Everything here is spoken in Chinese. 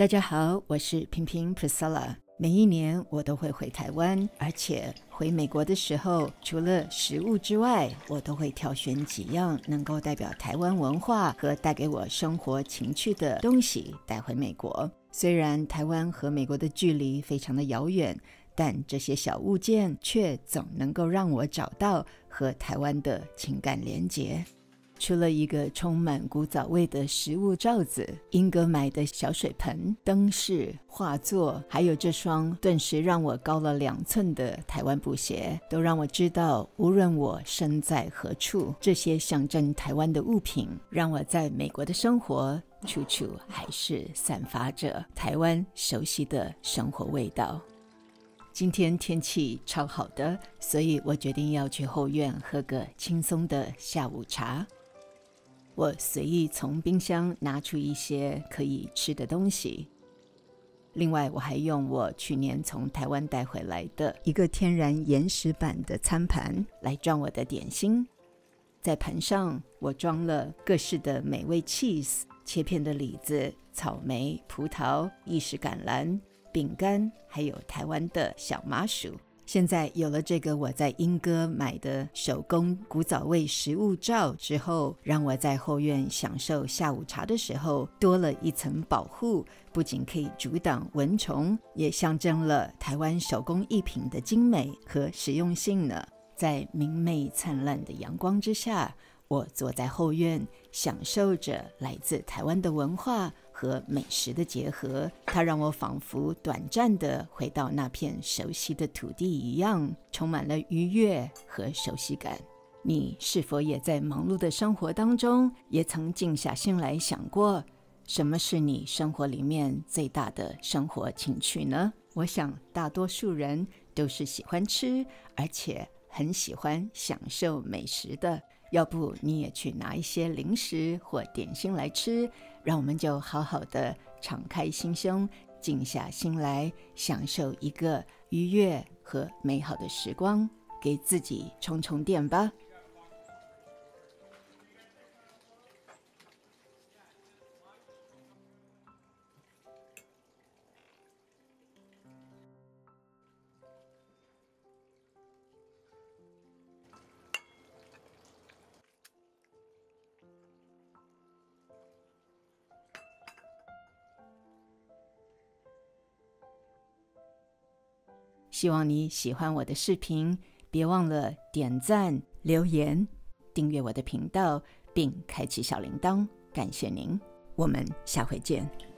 大家好，我是平平 Priscilla。每一年我都会回台湾，而且回美国的时候，除了食物之外，我都会挑选几样能够代表台湾文化和带给我生活情趣的东西带回美国。虽然台湾和美国的距离非常的遥远，但这些小物件却总能够让我找到和台湾的情感连结。除了一个充满古早味的食物罩子，英哥买的小水盆、灯饰、画作，还有这双顿时让我高了两寸的台湾布鞋，都让我知道，无论我身在何处，这些象征台湾的物品，让我在美国的生活处处还是散发着台湾熟悉的生活味道。今天天气超好的，所以我决定要去后院喝个轻松的下午茶。我随意从冰箱拿出一些可以吃的东西，另外我还用我去年从台湾带回来的一个天然岩石板的餐盘来装我的点心。在盘上，我装了各式的美味 cheese、切片的李子、草莓、葡萄、意式橄榄、饼干，还有台湾的小麻薯。现在有了这个我在英歌买的手工古早味食物罩之后，让我在后院享受下午茶的时候多了一层保护，不仅可以阻挡蚊虫，也象征了台湾手工艺品的精美和实用性呢。在明媚灿烂的阳光之下。我坐在后院，享受着来自台湾的文化和美食的结合，它让我仿佛短暂的回到那片熟悉的土地一样，充满了愉悦和熟悉感。你是否也在忙碌的生活当中，也曾静下心来想过，什么是你生活里面最大的生活情趣呢？我想，大多数人都是喜欢吃，而且很喜欢享受美食的。要不你也去拿一些零食或点心来吃，让我们就好好的敞开心胸，静下心来享受一个愉悦和美好的时光，给自己充充电吧。希望你喜欢我的视频，别忘了点赞、留言、订阅我的频道，并开启小铃铛。感谢您，我们下回见。